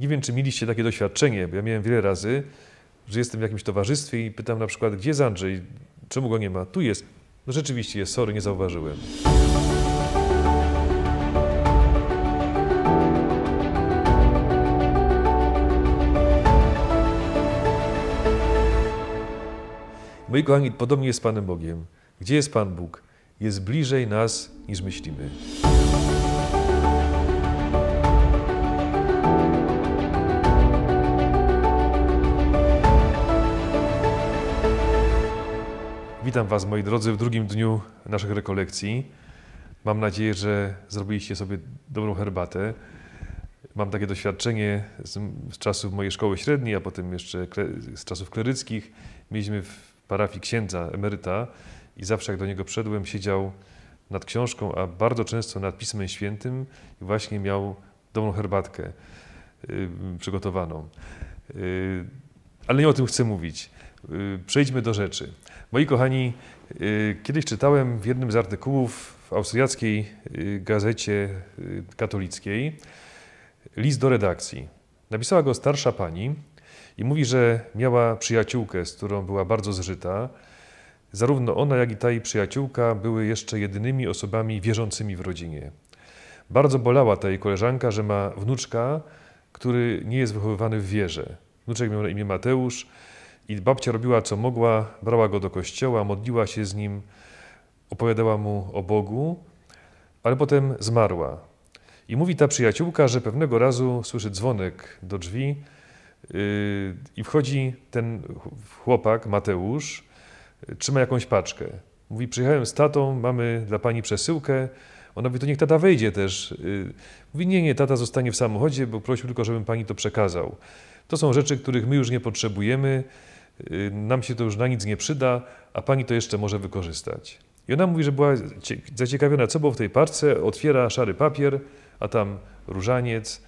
Nie wiem, czy mieliście takie doświadczenie, bo ja miałem wiele razy, że jestem w jakimś towarzystwie i pytam na przykład, gdzie jest Andrzej? Czemu go nie ma? Tu jest. No rzeczywiście jest, sorry, nie zauważyłem. Moi kochani, podobnie jest z Panem Bogiem. Gdzie jest Pan Bóg? Jest bliżej nas niż myślimy. Witam Was, moi drodzy, w drugim dniu naszych rekolekcji. Mam nadzieję, że zrobiliście sobie dobrą herbatę. Mam takie doświadczenie z, z czasów mojej szkoły średniej, a potem jeszcze z czasów kleryckich. Mieliśmy w parafii księdza, emeryta i zawsze jak do niego wszedłem, siedział nad książką, a bardzo często nad Pismem Świętym i właśnie miał dobrą herbatkę y, przygotowaną. Y, ale nie o tym chcę mówić. Y, Przejdźmy do rzeczy. Moi kochani, y, kiedyś czytałem w jednym z artykułów w austriackiej y, gazecie y, katolickiej list do redakcji. Napisała go starsza pani i mówi, że miała przyjaciółkę, z którą była bardzo zżyta. Zarówno ona, jak i ta jej przyjaciółka były jeszcze jedynymi osobami wierzącymi w rodzinie. Bardzo bolała ta jej koleżanka, że ma wnuczka, który nie jest wychowywany w wierze. Wnuczek miał na imię Mateusz i babcia robiła co mogła, brała go do kościoła, modliła się z nim, opowiadała mu o Bogu, ale potem zmarła. I mówi ta przyjaciółka, że pewnego razu słyszy dzwonek do drzwi yy, i wchodzi ten chłopak, Mateusz, trzyma jakąś paczkę. Mówi, przyjechałem z tatą, mamy dla pani przesyłkę. Ona mówi, to niech tata wejdzie też. Yy, Mówi, nie, nie, tata zostanie w samochodzie, bo prosił tylko, żebym pani to przekazał. To są rzeczy, których my już nie potrzebujemy, nam się to już na nic nie przyda, a pani to jeszcze może wykorzystać. I ona mówi, że była cie- zaciekawiona, co było w tej parce, otwiera szary papier, a tam różaniec,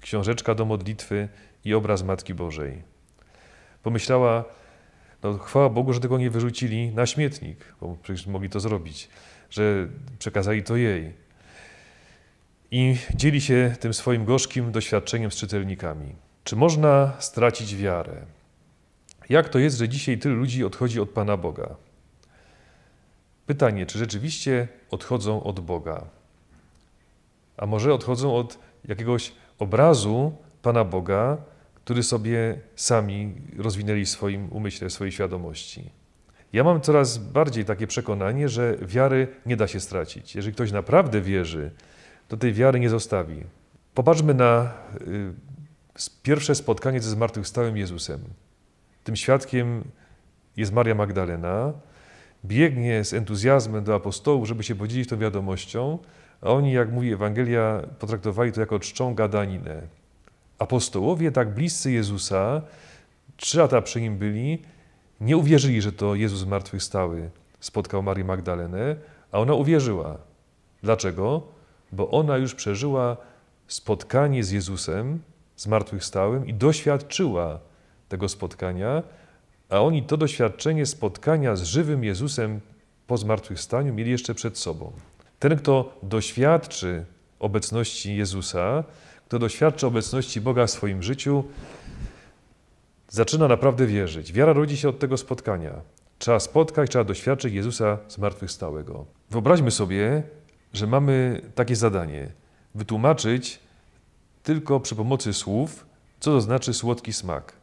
książeczka do modlitwy i obraz Matki Bożej. Pomyślała, no chwała Bogu, że tego nie wyrzucili na śmietnik, bo przecież mogli to zrobić, że przekazali to jej. I dzieli się tym swoim gorzkim doświadczeniem z czytelnikami. Czy można stracić wiarę? Jak to jest, że dzisiaj tylu ludzi odchodzi od Pana Boga? Pytanie, czy rzeczywiście odchodzą od Boga? A może odchodzą od jakiegoś obrazu Pana Boga, który sobie sami rozwinęli w swoim umyśle, w swojej świadomości. Ja mam coraz bardziej takie przekonanie, że wiary nie da się stracić. Jeżeli ktoś naprawdę wierzy, to tej wiary nie zostawi. Popatrzmy na y, pierwsze spotkanie ze zmartwychwstałym Jezusem. Tym świadkiem jest Maria Magdalena. Biegnie z entuzjazmem do apostołów, żeby się podzielić tą wiadomością, a oni, jak mówi Ewangelia, potraktowali to jako czczą gadaninę. Apostołowie, tak bliscy Jezusa, trzy lata przy nim byli, nie uwierzyli, że to Jezus zmartwychwstały spotkał Marię Magdalenę, a ona uwierzyła. Dlaczego? Bo ona już przeżyła spotkanie z Jezusem zmartwychwstałym i doświadczyła tego spotkania, a oni to doświadczenie spotkania z żywym Jezusem po zmartwychwstaniu mieli jeszcze przed sobą. Ten, kto doświadczy obecności Jezusa, kto doświadczy obecności Boga w swoim życiu, zaczyna naprawdę wierzyć. Wiara rodzi się od tego spotkania. Trzeba spotkać, trzeba doświadczyć Jezusa zmartwychwstałego. Wyobraźmy sobie, że mamy takie zadanie: wytłumaczyć tylko przy pomocy słów, co to znaczy słodki smak.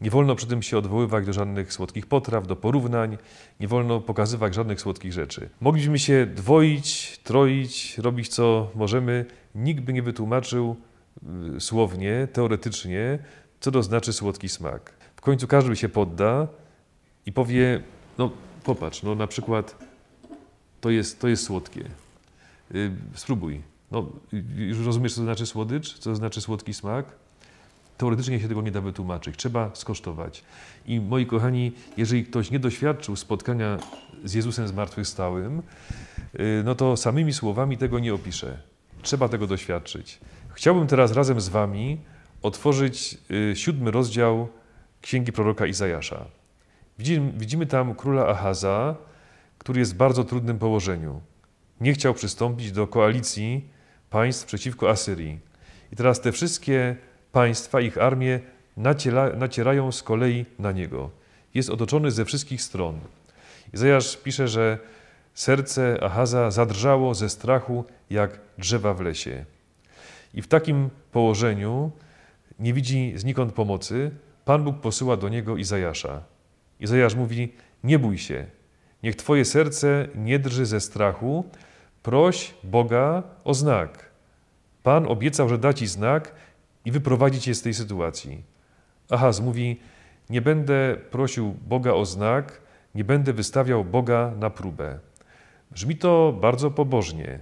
Nie wolno przy tym się odwoływać do żadnych słodkich potraw, do porównań, nie wolno pokazywać żadnych słodkich rzeczy. Moglibyśmy się dwoić, troić, robić co możemy. Nikt by nie wytłumaczył y, słownie, teoretycznie, co to znaczy słodki smak. W końcu każdy się podda i powie, no popatrz, no na przykład to jest, to jest słodkie. Y, spróbuj. No, y, już rozumiesz, co to znaczy słodycz? Co to znaczy słodki smak? Teoretycznie się tego nie da wytłumaczyć. Trzeba skosztować. I moi kochani, jeżeli ktoś nie doświadczył spotkania z Jezusem zmartwychwstałym, y, no to samymi słowami tego nie opiszę. Trzeba tego doświadczyć. Chciałbym teraz razem z Wami otworzyć y, siódmy rozdział Księgi proroka Izajasza. Widzimy, tam króla Ahaza, który jest w bardzo trudnym położeniu. Nie chciał przystąpić do koalicji państw przeciwko Asyrii. I teraz te wszystkie państwa, ich armie naciera, nacierają z kolei na niego. Jest otoczony ze wszystkich stron. Izajasz pisze, że serce Ahaza zadrżało ze strachu jak drzewa w lesie. I w takim położeniu nie widzi znikąd pomocy. Pan Bóg posyła do niego Izajasza. Izajasz mówi: Nie bój się, niech Twoje serce nie drży ze strachu, proś Boga o znak. Pan obiecał, że da Ci znak i wyprowadzi Cię z tej sytuacji. Ahaz mówi: Nie będę prosił Boga o znak, nie będę wystawiał Boga na próbę. Brzmi to bardzo pobożnie,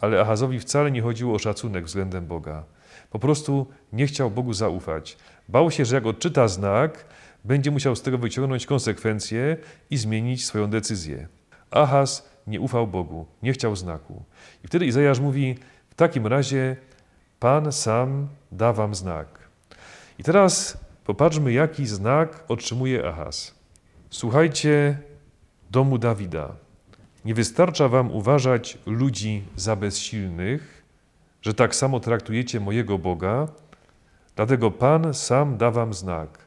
ale Ahazowi wcale nie chodziło o szacunek względem Boga. Po prostu nie chciał Bogu zaufać. Bał się, że jak odczyta znak, będzie musiał z tego wyciągnąć konsekwencje i zmienić swoją decyzję. Ahaz nie ufał Bogu, nie chciał znaku. I wtedy Izajasz mówi: W takim razie Pan sam da wam znak. I teraz popatrzmy, jaki znak otrzymuje Ahaz. Słuchajcie domu Dawida. Nie wystarcza wam uważać ludzi za bezsilnych, że tak samo traktujecie mojego Boga, dlatego Pan sam da wam znak.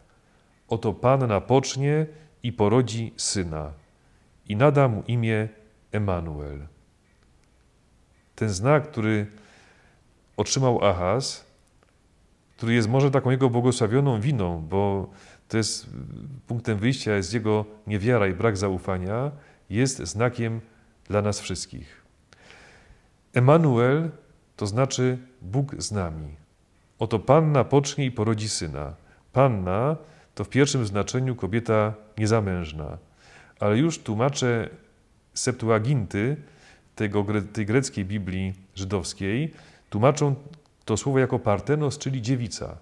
Oto Pan napocznie i porodzi syna i nada mu imię Emanuel. Ten znak, który otrzymał Ahaz, który jest może taką jego błogosławioną winą, bo to jest punktem wyjścia, jest jego niewiara i brak zaufania, jest znakiem dla nas wszystkich. Emanuel to znaczy Bóg z nami. Oto Panna pocznie i porodzi syna. Panna to w pierwszym znaczeniu kobieta niezamężna, ale już tłumacze Septuaginty tego, tej greckiej Biblii żydowskiej tłumaczą to słowo jako partenos, czyli dziewica.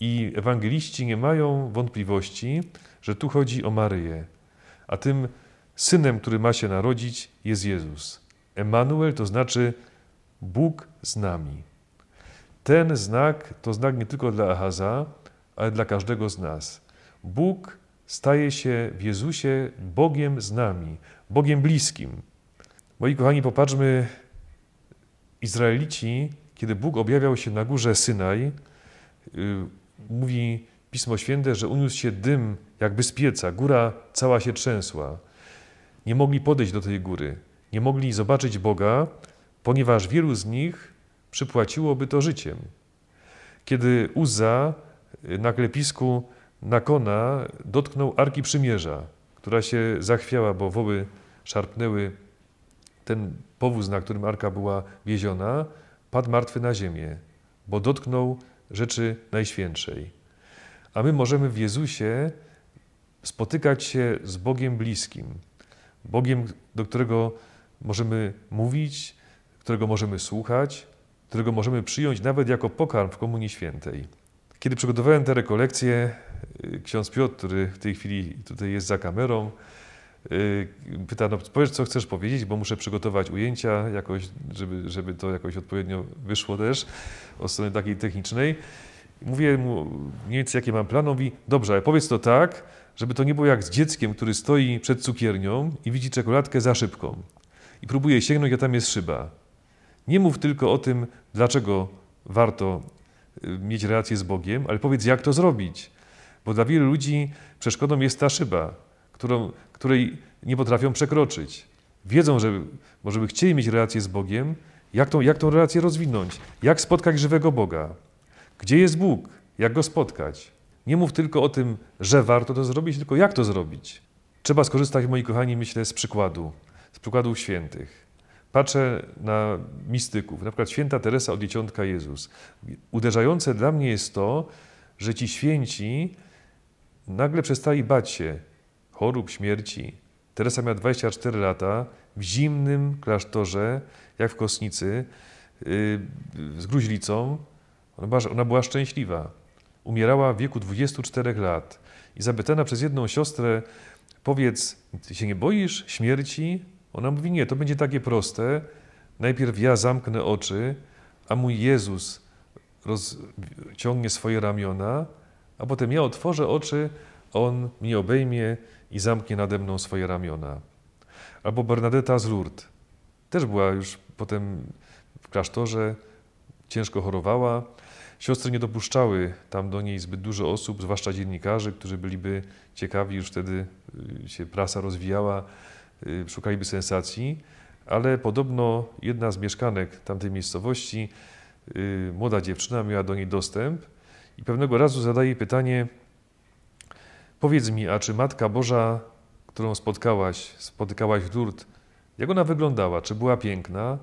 I ewangeliści nie mają wątpliwości, że tu chodzi o Maryję. A tym synem, który ma się narodzić, jest Jezus. Emanuel to znaczy Bóg z nami. Ten znak to znak nie tylko dla Ahaza, ale dla każdego z nas. Bóg staje się w Jezusie Bogiem z nami, Bogiem bliskim. Moi kochani, popatrzmy, Izraelici, kiedy Bóg objawiał się na górze Synaj, yy, mówi Pismo Święte, że uniósł się dym jakby z pieca, góra cała się trzęsła. Nie mogli podejść do tej góry, nie mogli zobaczyć Boga, ponieważ wielu z nich przypłaciłoby to życiem. Kiedy Uza na klepisku Nakona dotknął Arki Przymierza, która się zachwiała, bo woły szarpnęły ten powóz, na którym Arka była wieziona, padł martwy na ziemię, bo dotknął rzeczy najświętszej. A my możemy w Jezusie spotykać się z Bogiem bliskim, Bogiem, do którego możemy mówić, którego możemy słuchać, którego możemy przyjąć nawet jako pokarm w Komunii Świętej. Kiedy przygotowałem te rekolekcje, y, ksiądz Piotr, który w tej chwili tutaj jest za kamerą, y, pyta, no powiedz, co chcesz powiedzieć, bo muszę przygotować ujęcia jakoś, żeby, żeby to jakoś odpowiednio wyszło też od strony takiej technicznej. Mówię mu mniej więcej, jakie mam plany. mówi, dobrze, ale powiedz to tak, żeby to nie było jak z dzieckiem, który stoi przed cukiernią i widzi czekoladkę za szybką i próbuje sięgnąć, a tam jest szyba. Nie mów tylko o tym, dlaczego warto y, mieć relację z Bogiem, ale powiedz, jak to zrobić. Bo dla wielu ludzi przeszkodą jest ta szyba, którą, której nie potrafią przekroczyć. Wiedzą, że może by chcieli mieć relację z Bogiem, jak tą, jak tą relację rozwinąć, jak spotkać żywego Boga, gdzie jest Bóg, jak go spotkać. Nie mów tylko o tym, że warto to zrobić, tylko jak to zrobić. Trzeba skorzystać, moi kochani, myślę, z przykładu, z przykładów świętych. Patrzę na mistyków, na przykład święta Teresa od Dzieciątka Jezus. Uderzające dla mnie jest to, że ci święci nagle przestali bać się chorób, śmierci. Teresa miała 24 lata w zimnym klasztorze, jak w Kosnicy, yy, z gruźlicą. Ona była, ona była szczęśliwa. Umierała w wieku 24 lat i zapytana przez jedną siostrę, powiedz, ty się nie boisz śmierci? Ona mówi, nie, to będzie takie proste. Najpierw ja zamknę oczy, a mój Jezus rozciągnie swoje ramiona, a potem ja otworzę oczy, On mnie obejmie i zamknie nade mną swoje ramiona. Albo Bernadetta z Lourdes. Też była już potem w klasztorze, ciężko chorowała Siostry nie dopuszczały tam do niej zbyt dużo osób, zwłaszcza dziennikarzy, którzy byliby ciekawi, już wtedy y, się prasa rozwijała, y, szukaliby sensacji, ale podobno jedna z mieszkanek tamtej miejscowości, y, młoda dziewczyna, miała do niej dostęp i pewnego razu zadaje pytanie: Powiedz mi, a czy Matka Boża, którą spotkałaś, spotykałaś w Lourdes, jak ona wyglądała? Czy była piękna?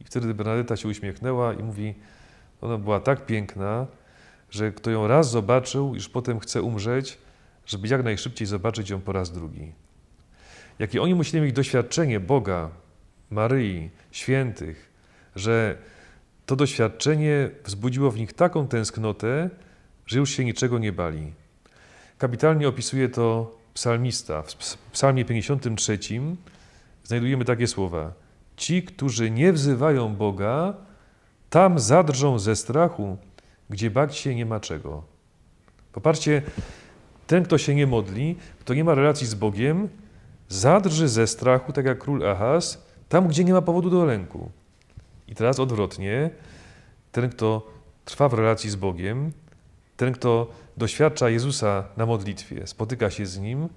I wtedy Bernadetta się uśmiechnęła i mówi: Ona była tak piękna, że kto ją raz zobaczył, już potem chce umrzeć, żeby jak najszybciej zobaczyć ją po raz drugi. Jakie oni musieli mieć doświadczenie Boga, Maryi, świętych, że to doświadczenie wzbudziło w nich taką tęsknotę, że już się niczego nie bali. Kapitalnie opisuje to psalmista. W psalmie 53 znajdujemy takie słowa. Ci, którzy nie wzywają Boga, tam zadrżą ze strachu, gdzie bać się nie ma czego. Popatrzcie, ten, kto się nie modli, kto nie ma relacji z Bogiem, zadrży ze strachu, tak jak król Ahaz, tam, gdzie nie ma powodu do lęku. I teraz odwrotnie, ten, kto trwa w relacji z Bogiem, ten, kto doświadcza Jezusa na modlitwie, spotyka się z Nim,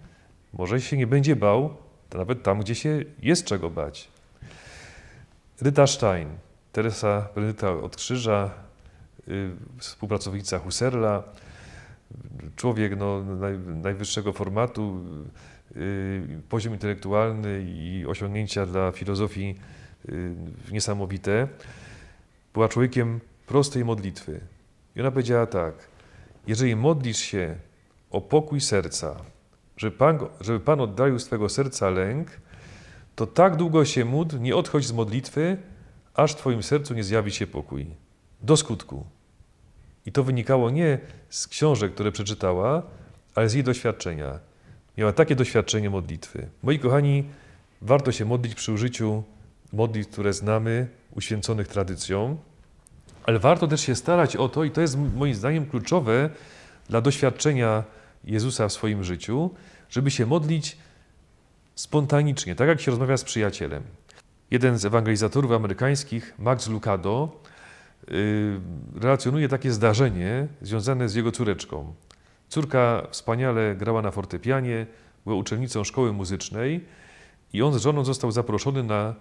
może się nie będzie bał, nawet tam, gdzie się jest czego bać. Ryta Stein, Teresa Benedykta od Krzyża, y, współpracownica Husserla, człowiek no, naj, najwyższego formatu, y, poziom intelektualny i osiągnięcia dla filozofii y, niesamowite. Była człowiekiem prostej modlitwy. I ona powiedziała tak: Jeżeli modlisz się o pokój serca, żeby Pan, żeby Pan oddalił z Twojego serca lęk, to tak długo się módl, nie odchodź z modlitwy, aż w Twoim sercu nie zjawi się pokój. Do skutku. I to wynikało nie z książek, które przeczytała, ale z jej doświadczenia. Miała takie doświadczenie modlitwy. Moi kochani, warto się modlić przy użyciu modlitw, które znamy, uświęconych tradycją, ale warto też się starać o to, i to jest moim zdaniem kluczowe dla doświadczenia Jezusa w swoim życiu, żeby się modlić spontanicznie, tak jak się rozmawia z przyjacielem. Jeden z ewangelizatorów amerykańskich, Max Lucado, yy, relacjonuje takie zdarzenie związane z jego córeczką. Córka wspaniale grała na fortepianie, była uczennicą szkoły muzycznej i on z żoną został zaproszony na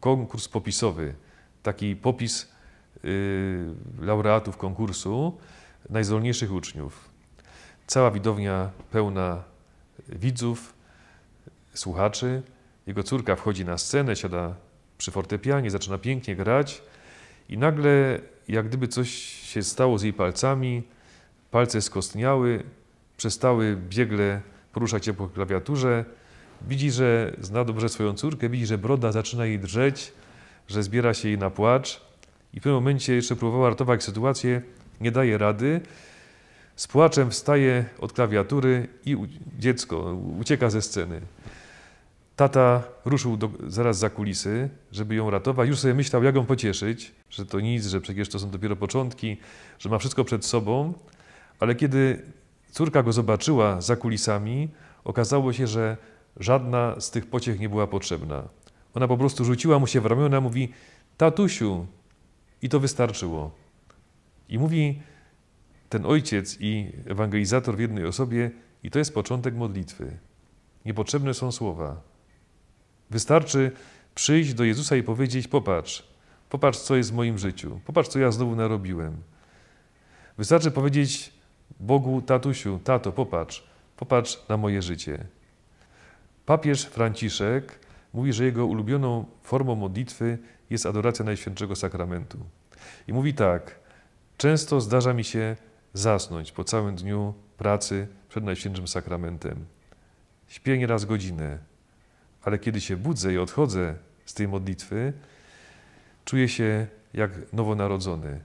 konkurs popisowy. Taki popis laureatów konkursu, najzdolniejszych uczniów. Cała widownia pełna widzów, słuchaczy. Jego córka wchodzi na scenę, siada przy fortepianie, zaczyna pięknie grać i nagle, jak gdyby coś się stało z jej palcami, palce skostniały, przestały biegle poruszać się po klawiaturze. Widzi, że zna dobrze swoją córkę, widzi, że broda zaczyna jej drżeć, że zbiera się jej na płacz i w pewnym momencie jeszcze próbowała ratować sytuację, nie daje rady. Z płaczem wstaje od klawiatury i dziecko ucieka ze sceny. Tata ruszył do, zaraz za kulisy, żeby ją ratować. Już sobie myślał, jak ją pocieszyć, że to nic, że przecież to są dopiero początki, że ma wszystko przed sobą. Ale kiedy córka go zobaczyła za kulisami, okazało się, że żadna z tych pociech nie była potrzebna. Ona po prostu rzuciła mu się w ramiona, mówi: Tatusiu, i to wystarczyło. I mówi ten ojciec i ewangelizator w jednej osobie, i to jest początek modlitwy. Niepotrzebne są słowa. Wystarczy przyjść do Jezusa i powiedzieć: Popatrz, popatrz, co jest w moim życiu, popatrz, co ja znowu narobiłem. Wystarczy powiedzieć Bogu, tatusiu, tato, popatrz, popatrz na moje życie. Papież Franciszek mówi, że jego ulubioną formą modlitwy jest adoracja Najświętszego Sakramentu. I mówi tak: Często zdarza mi się zasnąć po całym dniu pracy przed Najświętszym Sakramentem. Śpię nieraz godzinę, ale kiedy się budzę i odchodzę z tej modlitwy, czuję się jak nowonarodzony.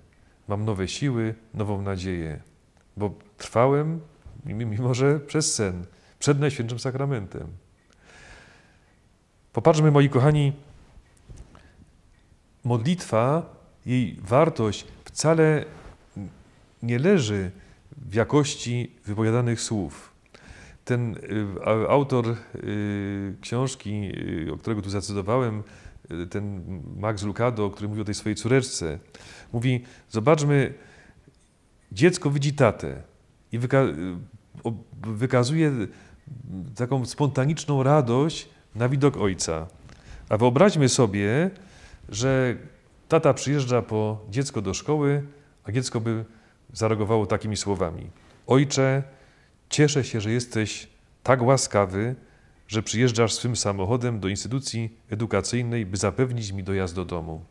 Mam nowe siły, nową nadzieję, bo trwałem, mimo że przez sen, przed Najświętszym Sakramentem. Popatrzmy, moi kochani, modlitwa, jej wartość wcale nie leży w jakości wypowiadanych słów. Ten y, autor y, książki, y, o którego tu zacytowałem, ten Max Lucado, który mówi o tej swojej córeczce, mówi: Zobaczmy, dziecko widzi tatę i wyka wykazuje taką spontaniczną radość na widok ojca. A wyobraźmy sobie, że tata przyjeżdża po dziecko do szkoły, a dziecko by zareagowało takimi słowami: Ojcze, cieszę się, że jesteś tak łaskawy, że przyjeżdżasz swym samochodem do instytucji edukacyjnej, by zapewnić mi dojazd do domu.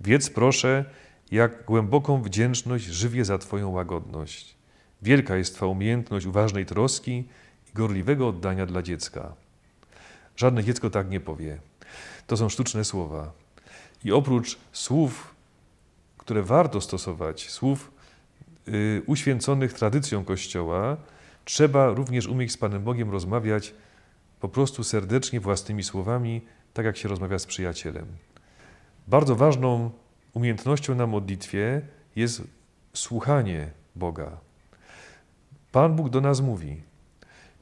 Wiedz proszę, jak głęboką wdzięczność żywię za Twoją łagodność. Wielka jest Twa umiejętność uważnej troski i gorliwego oddania dla dziecka. Żadne dziecko tak nie powie. To są sztuczne słowa. I oprócz słów, które warto stosować, słów y, uświęconych tradycją Kościoła, trzeba również umieć z Panem Bogiem rozmawiać po prostu serdecznie, własnymi słowami, tak jak się rozmawia z przyjacielem. Bardzo ważną umiejętnością na modlitwie jest słuchanie Boga. Pan Bóg do nas mówi.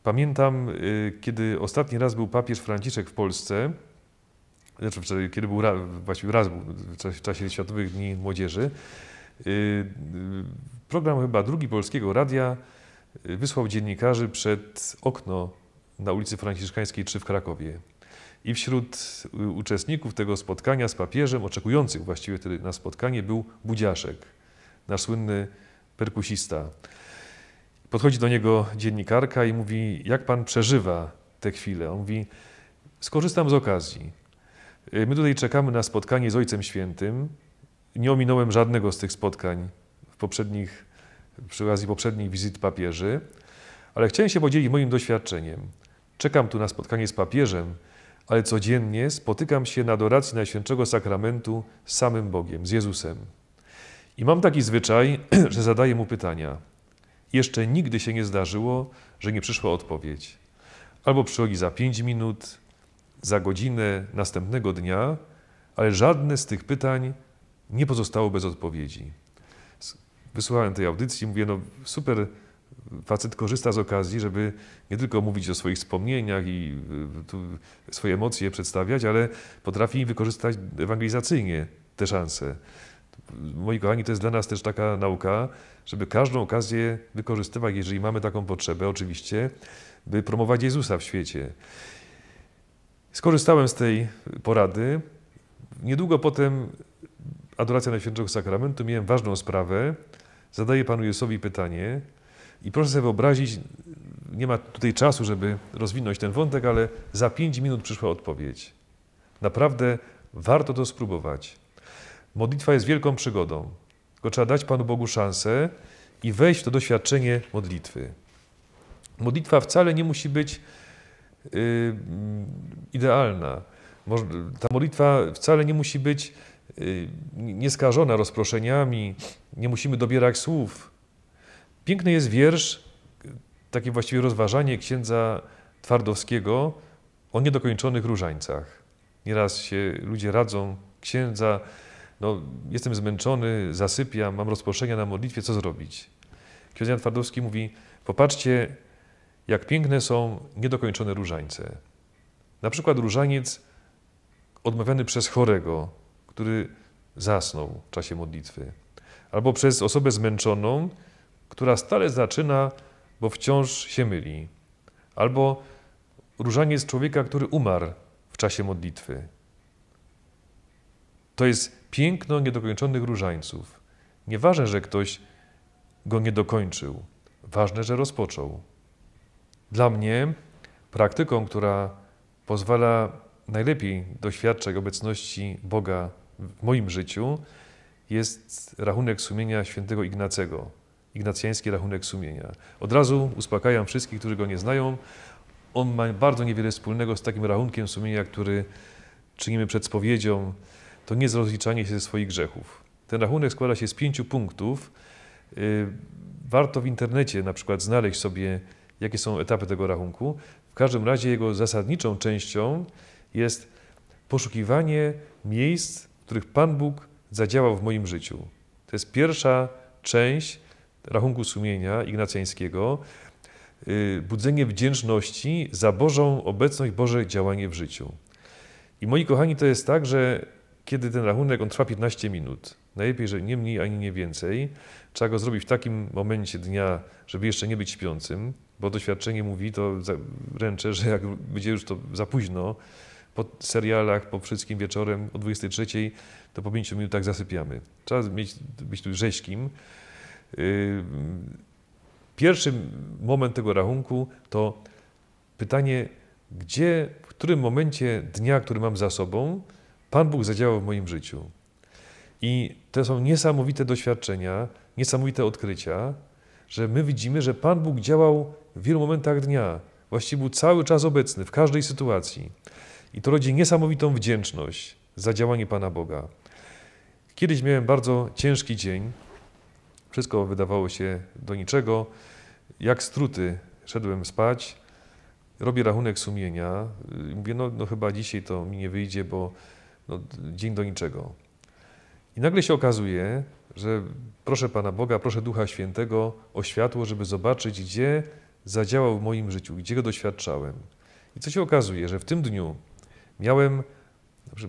Pamiętam, y, kiedy ostatni raz był papież Franciszek w Polsce, znaczy, kiedy był właściwie raz był w czasie Światowych Dni Młodzieży, y, y, program chyba drugi Polskiego Radia wysłał dziennikarzy przed okno na ulicy Franciszkańskiej 3 w Krakowie. I wśród uczestników tego spotkania z papieżem, oczekujących właściwie wtedy na spotkanie, był Budziaszek, nasz słynny perkusista. Podchodzi do niego dziennikarka i mówi, jak pan przeżywa tę chwilę? On mówi, skorzystam z okazji. My tutaj czekamy na spotkanie z Ojcem Świętym. Nie ominąłem żadnego z tych spotkań w poprzednich, przy okazji poprzednich wizyt papieży, ale chciałem się podzielić moim doświadczeniem. Czekam tu na spotkanie z papieżem, ale codziennie spotykam się na adoracji Najświętszego Sakramentu z samym Bogiem, z Jezusem. I mam taki zwyczaj, że zadaję mu pytania. Jeszcze nigdy się nie zdarzyło, że nie przyszła odpowiedź. Albo przychodzi za pięć minut, za godzinę następnego dnia, ale żadne z tych pytań nie pozostało bez odpowiedzi. Wysłuchałem tej audycji, mówię, no super, facet korzysta z okazji, żeby nie tylko mówić o swoich wspomnieniach i y, swoje emocje przedstawiać, ale potrafi wykorzystać ewangelizacyjnie te szanse. Moi kochani, to jest dla nas też taka nauka, żeby każdą okazję wykorzystywać, jeżeli mamy taką potrzebę, oczywiście, by promować Jezusa w świecie. Skorzystałem z tej porady. Niedługo potem adoracja Najświętszego Sakramentu miałem ważną sprawę. Zadaję Panu Jezusowi pytanie i proszę sobie wyobrazić, nie ma tutaj czasu, żeby rozwinąć ten wątek, ale za pięć minut przyszła odpowiedź. Naprawdę warto to spróbować. Modlitwa jest wielką przygodą, tylko trzeba dać Panu Bogu szansę i wejść w to doświadczenie modlitwy. Modlitwa wcale nie musi być idealna. Ta modlitwa wcale nie musi być yy, nieskażona rozproszeniami, nie musimy dobierać słów. Piękny jest wiersz, takie właściwie rozważanie księdza Twardowskiego o niedokończonych różańcach. Nieraz się ludzie radzą księdza, no, jestem zmęczony, zasypiam, mam rozproszenia na modlitwie, co zrobić? Ksiądz Jan Twardowski mówi, popatrzcie, jak piękne są niedokończone różańce. Na przykład różaniec odmawiany przez chorego, który zasnął w czasie modlitwy, albo przez osobę zmęczoną, która stale zaczyna, bo wciąż się myli, albo różaniec człowieka, który umarł w czasie modlitwy. To jest piękno niedokończonych różańców. Nieważne, że ktoś go nie dokończył, ważne, że rozpoczął. Dla mnie praktyką, która pozwala najlepiej doświadczać obecności Boga w moim życiu, jest rachunek sumienia świętego Ignacego, ignacjański rachunek sumienia. Od razu uspokajam wszystkich, którzy go nie znają. On ma bardzo niewiele wspólnego z takim rachunkiem sumienia, który czynimy przed spowiedzią. To nie jest rozliczanie się ze swoich grzechów. Ten rachunek składa się z pięciu punktów. Y, warto w internecie na przykład znaleźć sobie, jakie są etapy tego rachunku. W każdym razie jego zasadniczą częścią jest poszukiwanie miejsc, w których Pan Bóg zadziałał w moim życiu. To jest pierwsza część rachunku sumienia ignacjańskiego, y, budzenie wdzięczności za Bożą obecność, Boże działanie w życiu. I moi kochani, to jest tak, że kiedy ten rachunek on trwa 15 minut. Najlepiej, że nie mniej ani nie więcej. Trzeba go zrobić w takim momencie dnia, żeby jeszcze nie być śpiącym, bo doświadczenie mówi, to ręczę, że jak będzie już to za późno, po serialach, po wszystkim wieczorem o 23, to po 5 minutach zasypiamy. Trzeba mieć, być tu rzeźkim. Yy, pierwszy moment tego rachunku to pytanie, gdzie, w którym momencie dnia, który mam za sobą, Pan Bóg zadziałał w moim życiu. I to są niesamowite doświadczenia, niesamowite odkrycia, że my widzimy, że Pan Bóg działał w wielu momentach dnia. Właściwie był cały czas obecny, w każdej sytuacji. I to rodzi niesamowitą wdzięczność za działanie Pana Boga. Kiedyś miałem bardzo ciężki dzień. Wszystko wydawało się do niczego. Jak struty szedłem spać, robię rachunek sumienia. Mówię, no, no chyba dzisiaj to mi nie wyjdzie, bo no, dzień do niczego. I nagle się okazuje, że proszę Pana Boga, proszę Ducha Świętego o światło, żeby zobaczyć, gdzie zadziałał w moim życiu, gdzie go doświadczałem. I co się okazuje, że w tym dniu miałem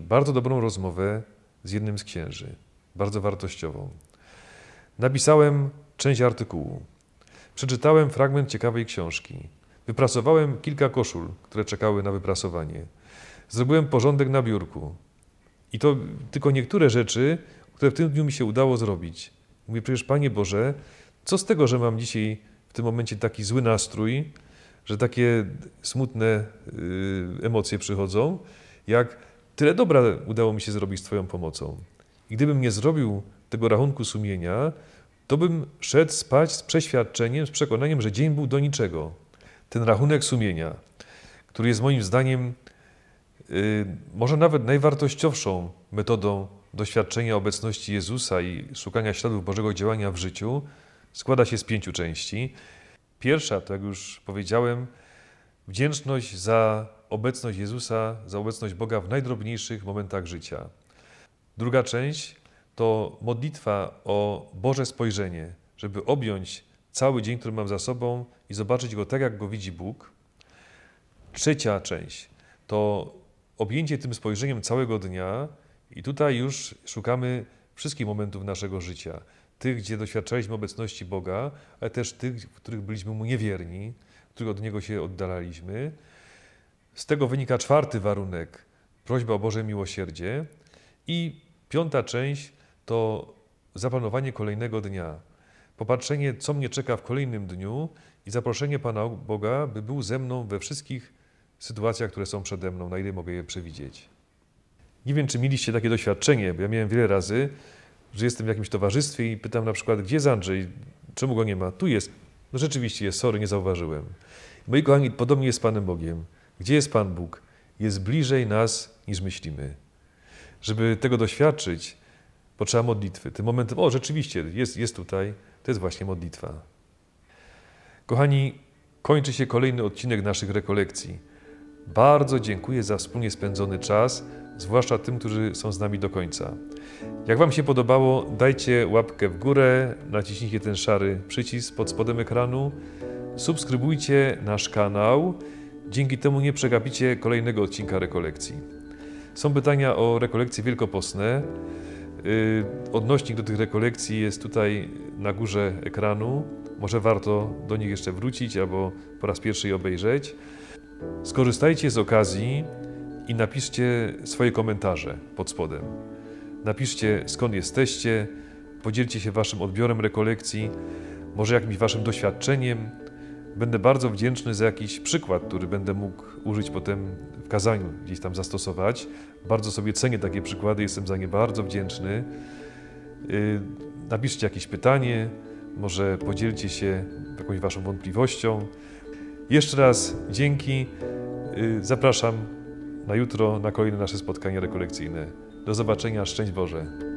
bardzo dobrą rozmowę z jednym z księży, bardzo wartościową. Napisałem część artykułu. Przeczytałem fragment ciekawej książki. Wyprasowałem kilka koszul, które czekały na wyprasowanie. Zrobiłem porządek na biurku. I to tylko niektóre rzeczy, które w tym dniu mi się udało zrobić. Mówię, przecież Panie Boże, co z tego, że mam dzisiaj w tym momencie taki zły nastrój, że takie smutne y, emocje przychodzą, jak tyle dobra udało mi się zrobić z Twoją pomocą. I gdybym nie zrobił tego rachunku sumienia, to bym szedł spać z przeświadczeniem, z przekonaniem, że dzień był do niczego. Ten rachunek sumienia, który jest moim zdaniem y, może nawet najwartościowszą metodą doświadczenia obecności Jezusa i szukania śladów Bożego działania w życiu, składa się z pięciu części. Pierwsza, to jak już powiedziałem, wdzięczność za obecność Jezusa, za obecność Boga w najdrobniejszych momentach życia. Druga część to modlitwa o Boże spojrzenie, żeby objąć cały dzień, który mam za sobą i zobaczyć go tak, jak go widzi Bóg. Trzecia część to objęcie tym spojrzeniem całego dnia i tutaj już szukamy wszystkich momentów naszego życia. Tych, gdzie doświadczaliśmy obecności Boga, ale też tych, w których byliśmy Mu niewierni, w których od Niego się oddalaliśmy. Z tego wynika czwarty warunek, prośba o Boże miłosierdzie. I piąta część to zaplanowanie kolejnego dnia. Popatrzenie, co mnie czeka w kolejnym dniu i zaproszenie Pana Boga, by był ze mną we wszystkich sytuacjach, które są przede mną, na ile mogę je przewidzieć. Nie wiem, czy mieliście takie doświadczenie, bo ja miałem wiele razy, że jestem w jakimś towarzystwie i pytam na przykład, gdzie jest Andrzej? Czemu go nie ma? Tu jest. No rzeczywiście jest, sorry, nie zauważyłem. Moi kochani, podobnie jest z Panem Bogiem. Gdzie jest Pan Bóg? Jest bliżej nas niż myślimy. Żeby tego doświadczyć, potrzeba modlitwy. Tym momentem, o rzeczywiście, jest, jest tutaj, to jest właśnie modlitwa. Kochani, kończy się kolejny odcinek naszych rekolekcji. Bardzo dziękuję za wspólnie spędzony czas, zwłaszcza tym, którzy są z nami do końca. Jak Wam się podobało, dajcie łapkę w górę, naciśnijcie ten szary przycisk pod spodem ekranu, subskrybujcie nasz kanał, dzięki temu nie przegapicie kolejnego odcinka rekolekcji. Są pytania o rekolekcje wielkopostne. Y, odnośnik do tych rekolekcji jest tutaj na górze ekranu. Może warto do nich jeszcze wrócić albo po raz pierwszy je obejrzeć. Skorzystajcie z okazji i napiszcie swoje komentarze pod spodem. Napiszcie skąd jesteście, podzielcie się waszym odbiorem rekolekcji, może jakimś waszym doświadczeniem. Będę bardzo wdzięczny za jakiś przykład, który będę mógł użyć potem w kazaniu, gdzieś tam zastosować. Bardzo sobie cenię takie przykłady, jestem za nie bardzo wdzięczny. Y, napiszcie jakieś pytanie, może podzielcie się jakąś waszą wątpliwością. Jeszcze raz dzięki. Y, zapraszam na jutro na kolejne nasze spotkanie rekolekcyjne. Do zobaczenia, szczęść Boże.